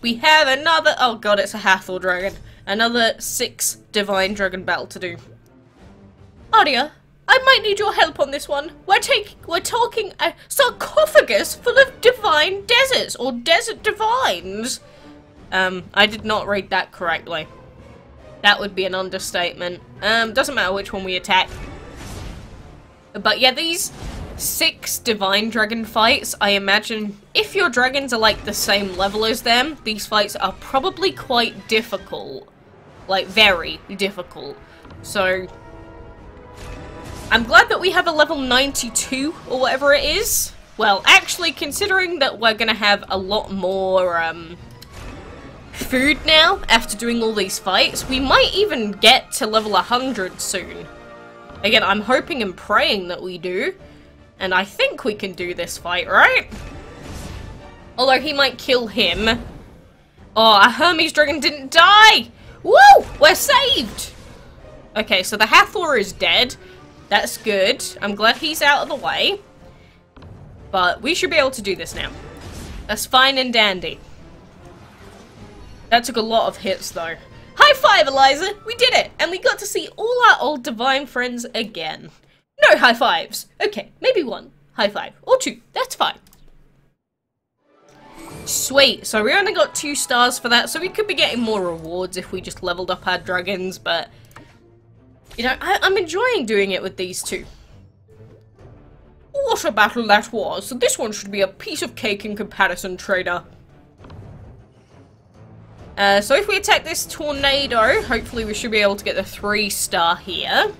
we have another- oh god, it's a Hathor dragon. Another six Divine Dragon battle to do. Arya, I might need your help on this one. We're taking- we're talking a sarcophagus full of divine deserts, or desert divines. Um, I did not read that correctly. That would be an understatement. Um, doesn't matter which one we attack. But yeah, these six divine dragon fights, I imagine if your dragons are like the same level as them, these fights are probably quite difficult. Like, very difficult. So, I'm glad that we have a level 92 or whatever it is. Well, actually, considering that we're gonna have a lot more, um, food now after doing all these fights, we might even get to level 100 soon. Again, I'm hoping and praying that we do. And I think we can do this fight, right? Although he might kill him. Oh, a Hermes dragon didn't die! Woo! We're saved! Okay, so the Hathor is dead. That's good. I'm glad he's out of the way. But we should be able to do this now. That's fine and dandy. That took a lot of hits, though. High five, Eliza! We did it! And we got to see all our old divine friends again. No high fives! Okay, maybe one high five. Or two. That's fine. Sweet. So we only got two stars for that, so we could be getting more rewards if we just leveled up our dragons, but... You know, I I'm enjoying doing it with these two. What a battle that was. So this one should be a piece of cake in comparison, trader. Uh, so if we attack this tornado, hopefully we should be able to get the three star here.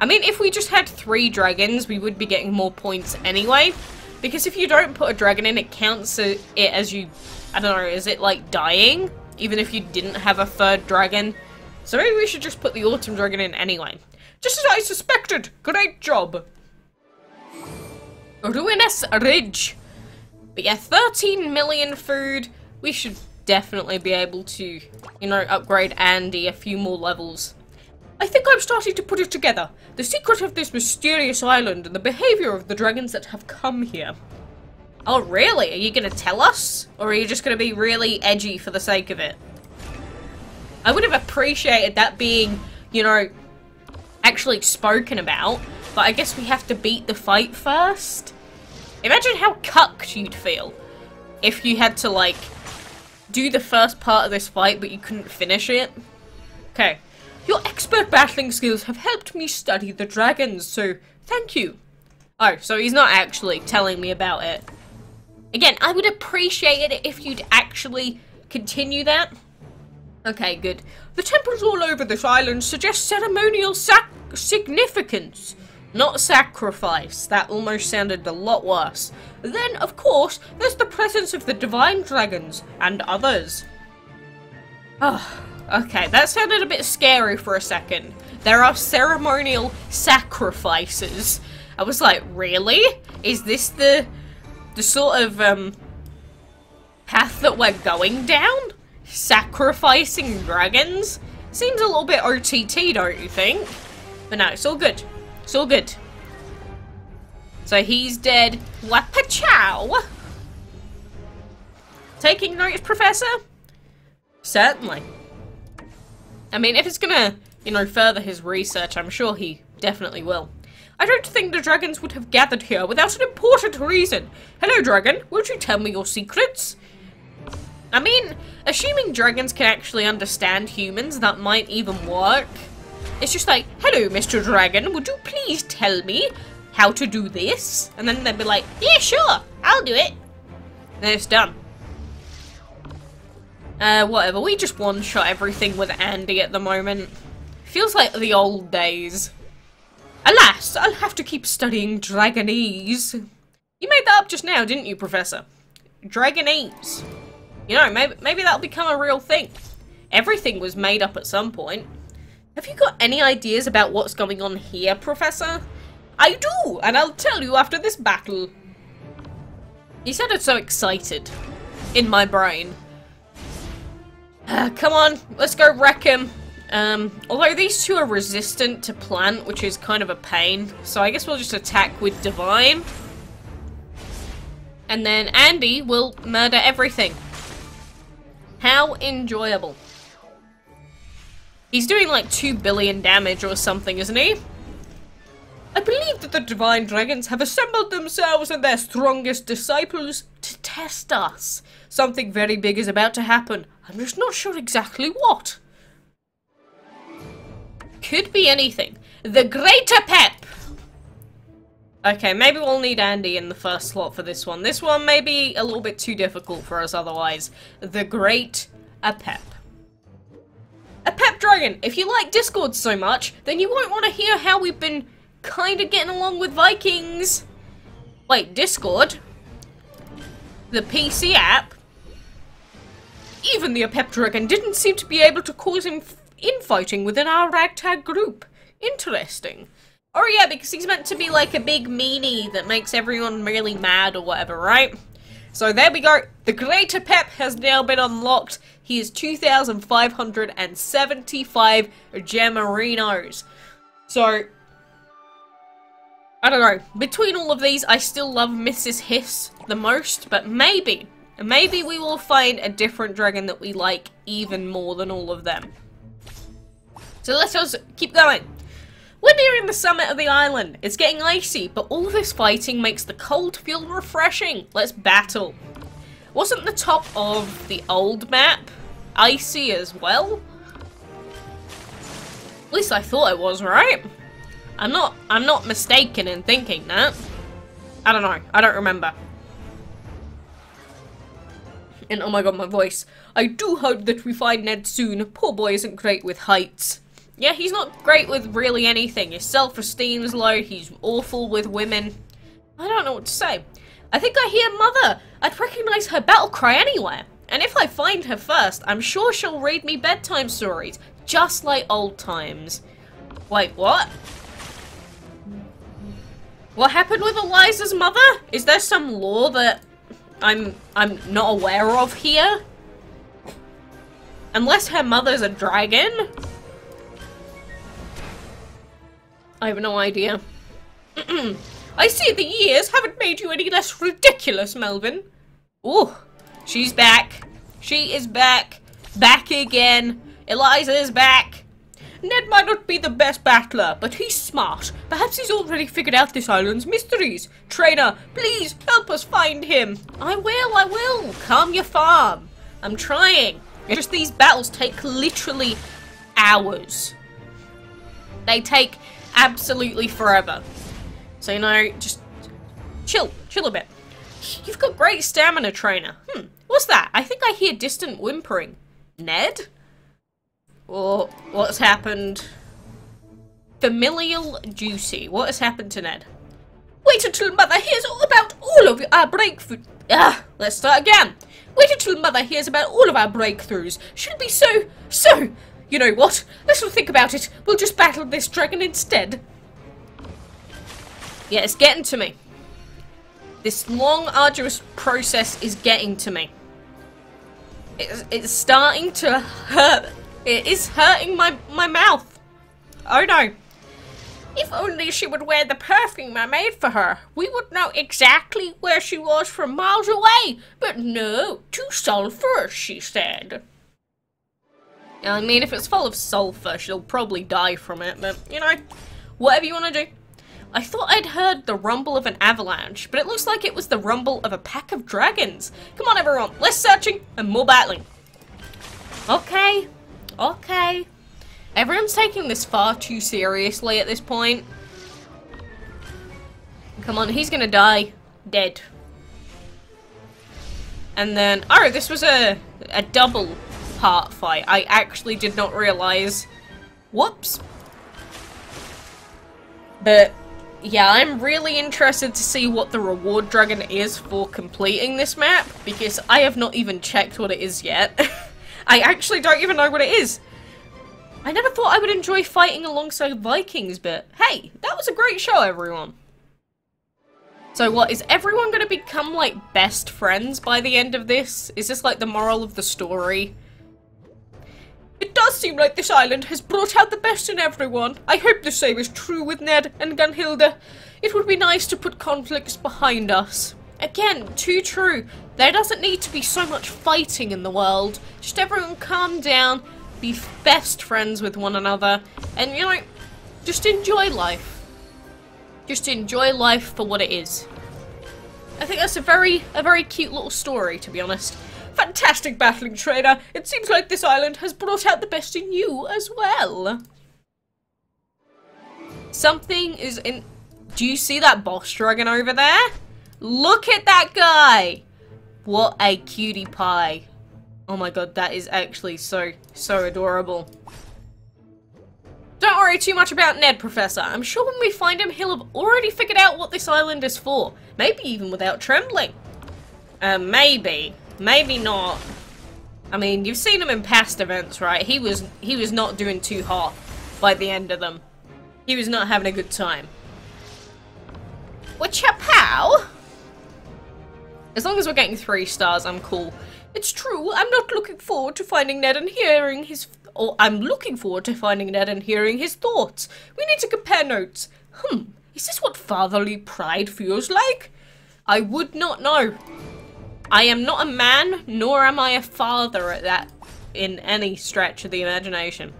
I mean, if we just had three dragons, we would be getting more points anyway. Because if you don't put a dragon in, it counts it as you... I don't know, is it like dying? Even if you didn't have a third dragon? So maybe we should just put the autumn dragon in anyway. Just as I suspected! Great job! Ruinous Ridge. But yeah, 13 million food. We should definitely be able to, you know, upgrade Andy a few more levels. I think I'm starting to put it together. The secret of this mysterious island and the behavior of the dragons that have come here. Oh, really? Are you gonna tell us? Or are you just gonna be really edgy for the sake of it? I would have appreciated that being, you know, actually spoken about, but I guess we have to beat the fight first. Imagine how cucked you'd feel if you had to, like, do the first part of this fight, but you couldn't finish it. Okay. Your expert battling skills have helped me study the dragons, so thank you. Oh, so he's not actually telling me about it. Again, I would appreciate it if you'd actually continue that. Okay, good. The temples all over this island suggest ceremonial significance, not sacrifice. That almost sounded a lot worse. Then, of course, there's the presence of the divine dragons and others. Oh, okay, that sounded a bit scary for a second. There are ceremonial sacrifices. I was like, really? Is this the the sort of um path that we're going down? Sacrificing dragons? Seems a little bit OTT, don't you think? But no, it's all good. It's all good. So he's dead. Wapachow! Taking notes, Professor? Certainly. I mean, if it's gonna, you know, further his research, I'm sure he definitely will. I don't think the dragons would have gathered here without an important reason. Hello, dragon. Won't you tell me your secrets? I mean, assuming dragons can actually understand humans, that might even work. It's just like, hello, Mr. Dragon, would you please tell me how to do this? And then they'd be like, yeah, sure, I'll do it. And then it's done. Uh, whatever, we just one-shot everything with Andy at the moment. Feels like the old days. Alas, I'll have to keep studying Dragonese. You made that up just now, didn't you, Professor? Dragonese. You know, maybe, maybe that'll become a real thing. Everything was made up at some point. Have you got any ideas about what's going on here, Professor? I do, and I'll tell you after this battle. He sounded so excited. In my brain. Uh, come on, let's go wreck him. Um, although these two are resistant to plant, which is kind of a pain. So I guess we'll just attack with Divine. And then Andy will murder everything. How enjoyable. He's doing like 2 billion damage or something, isn't he? I believe that the Divine Dragons have assembled themselves and their strongest disciples to test us. Something very big is about to happen. I'm just not sure exactly what. Could be anything. The Great Apep! Okay, maybe we'll need Andy in the first slot for this one. This one may be a little bit too difficult for us otherwise. The Great Apep. A Pep Dragon, if you like Discord so much, then you won't want to hear how we've been kind of getting along with Vikings. Wait, Discord? The PC app? Even the Apep Dragon didn't seem to be able to cause him infighting within our ragtag group. Interesting. Or yeah, because he's meant to be like a big meanie that makes everyone really mad or whatever, right? So there we go. The Great Apep has now been unlocked. He is 2,575 Gemarinos. So, I don't know. Between all of these, I still love Mrs. Hiss the most, but maybe, maybe we will find a different dragon that we like even more than all of them. So let's just keep going. We're nearing the summit of the island. It's getting icy, but all of this fighting makes the cold feel refreshing. Let's battle. Wasn't the top of the old map icy as well? At least I thought it was, right? I'm not I'm not mistaken in thinking that. I don't know. I don't remember. And oh my god, my voice. I do hope that we find Ned soon. Poor boy isn't great with heights. Yeah, he's not great with really anything. His self-esteem's low, he's awful with women. I don't know what to say. I think I hear Mother. I'd recognize her battle cry anywhere. And if I find her first, I'm sure she'll read me bedtime stories, just like old times. Wait, what? What happened with Eliza's mother? Is there some law that I'm I'm not aware of here? Unless her mother's a dragon? I have no idea. I see the years haven't made you any less ridiculous, Melvin. Ooh, she's back. She is back. Back again. Eliza is back. Ned might not be the best battler, but he's smart. Perhaps he's already figured out this island's mysteries. Trainer, please help us find him. I will, I will. Calm your farm. I'm trying. Just these battles take literally hours. They take absolutely forever. So, you know, just chill, chill a bit. You've got great stamina, trainer. Hmm, what's that? I think I hear distant whimpering. Ned? Or what's happened? Familial Juicy. What has happened to Ned? Wait until Mother hears all about all of our breakthroughs. Ah, let's start again. Wait until Mother hears about all of our breakthroughs. She'll be so, so you know what? Let's not think about it. We'll just battle this dragon instead. Yeah, it's getting to me. This long, arduous process is getting to me. It's, it's starting to hurt. It is hurting my, my mouth. Oh no. If only she would wear the perfume I made for her. We would know exactly where she was from miles away. But no, too sulfurous, she said. I mean, if it's full of sulfur, she'll probably die from it, but, you know, whatever you want to do. I thought I'd heard the rumble of an avalanche, but it looks like it was the rumble of a pack of dragons. Come on, everyone, less searching and more battling. Okay. Everyone's taking this far too seriously at this point. Come on, he's gonna die. Dead. And then, oh, this was a, a double part fight. I actually did not realize. Whoops. But yeah, I'm really interested to see what the reward dragon is for completing this map because I have not even checked what it is yet. I actually don't even know what it is. I never thought I would enjoy fighting alongside Vikings, but hey, that was a great show, everyone. So what, is everyone going to become, like, best friends by the end of this? Is this, like, the moral of the story? It does seem like this island has brought out the best in everyone. I hope the same is true with Ned and Gunhilda. It would be nice to put conflicts behind us. again, too true. There doesn't need to be so much fighting in the world. Just everyone calm down, be best friends with one another, and you know, just enjoy life. Just enjoy life for what it is. I think that's a very, a very cute little story, to be honest. Fantastic battling trainer! It seems like this island has brought out the best in you as well. Something is in... Do you see that boss dragon over there? Look at that guy! What a cutie pie. Oh my god, that is actually so, so adorable. Don't worry too much about Ned, Professor. I'm sure when we find him, he'll have already figured out what this island is for. Maybe even without trembling. Uh, maybe. Maybe not. I mean, you've seen him in past events, right? He was he was not doing too hot by the end of them. He was not having a good time. What's your pal? As long as we're getting three stars, I'm cool. It's true, I'm not looking forward to finding Ned and hearing his or I'm looking forward to finding Ned and hearing his thoughts. We need to compare notes. Hmm, is this what fatherly pride feels like? I would not know. I am not a man, nor am I a father at that in any stretch of the imagination.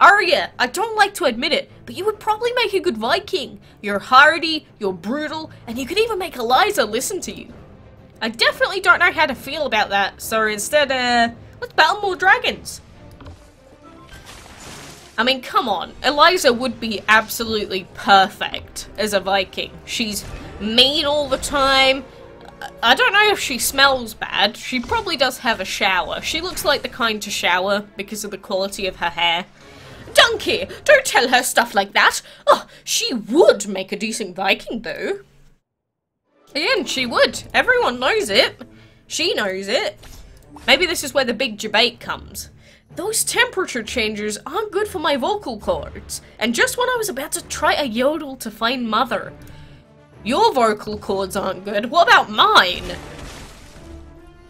Arya, I don't like to admit it, but you would probably make a good Viking. You're hardy, you're brutal, and you could even make Eliza listen to you. I definitely don't know how to feel about that, so instead, uh, let's battle more dragons. I mean, come on. Eliza would be absolutely perfect as a Viking. She's mean all the time. I don't know if she smells bad. She probably does have a shower. She looks like the kind to shower because of the quality of her hair. Donkey, don't tell her stuff like that. Oh, she would make a decent Viking, though. Again, she would. Everyone knows it. She knows it. Maybe this is where the big debate comes. Those temperature changes aren't good for my vocal cords. And just when I was about to try a yodel to find mother. Your vocal cords aren't good. What about mine?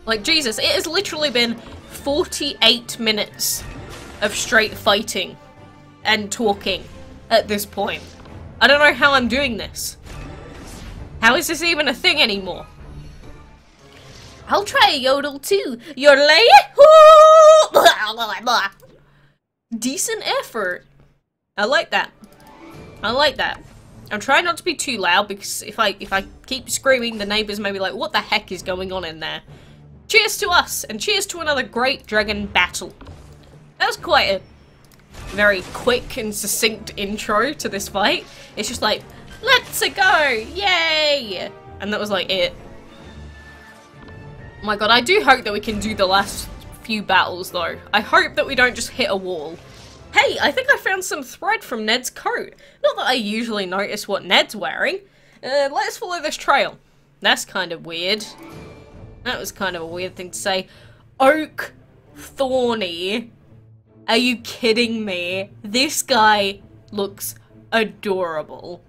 Like, Jesus, it has literally been 48 minutes of straight fighting and talking at this point. I don't know how I'm doing this. How is this even a thing anymore? I'll try a yodel too. You're Yodel Decent effort. I like that. I like that. I'm trying not to be too loud because if I if I keep screaming, the neighbors may be like, what the heck is going on in there? Cheers to us, and cheers to another great dragon battle. That was quite a very quick and succinct intro to this fight. It's just like, let's go, yay! And that was like it. Oh my god, I do hope that we can do the last few battles though. I hope that we don't just hit a wall. Hey, I think I found some thread from Ned's coat. Not that I usually notice what Ned's wearing. Uh, let's follow this trail. That's kind of weird. That was kind of a weird thing to say. Oak Thorny. Are you kidding me? This guy looks adorable.